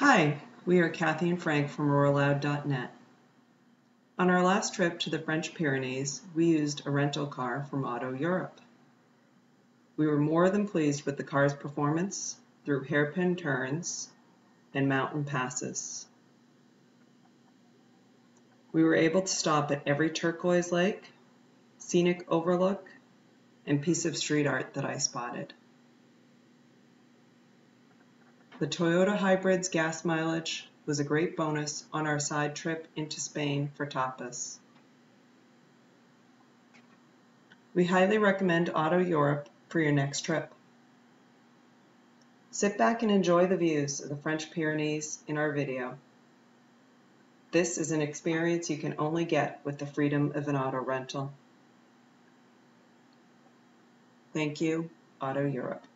Hi, we are Cathy and Frank from RoarLoud.net. On our last trip to the French Pyrenees, we used a rental car from Auto Europe. We were more than pleased with the car's performance through hairpin turns and mountain passes. We were able to stop at every turquoise lake, scenic overlook, and piece of street art that I spotted. The Toyota Hybrid's gas mileage was a great bonus on our side trip into Spain for tapas. We highly recommend Auto Europe for your next trip. Sit back and enjoy the views of the French Pyrenees in our video. This is an experience you can only get with the freedom of an auto rental. Thank you, Auto Europe.